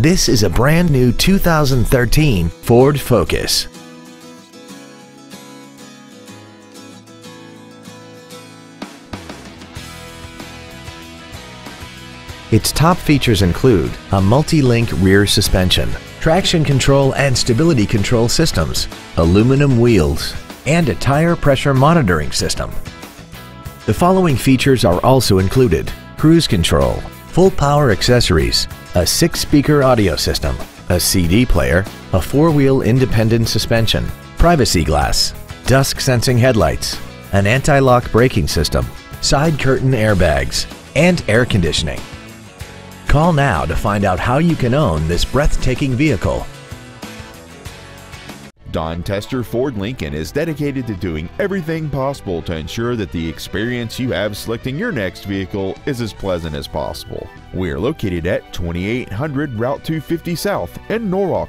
This is a brand new 2013 Ford Focus. Its top features include a multi-link rear suspension, traction control and stability control systems, aluminum wheels, and a tire pressure monitoring system. The following features are also included. Cruise control, full power accessories, a six-speaker audio system, a CD player, a four-wheel independent suspension, privacy glass, dusk sensing headlights, an anti-lock braking system, side curtain airbags, and air conditioning. Call now to find out how you can own this breathtaking vehicle. Don Tester Ford Lincoln is dedicated to doing everything possible to ensure that the experience you have selecting your next vehicle is as pleasant as possible. We are located at 2800 Route 250 South in Norwalk.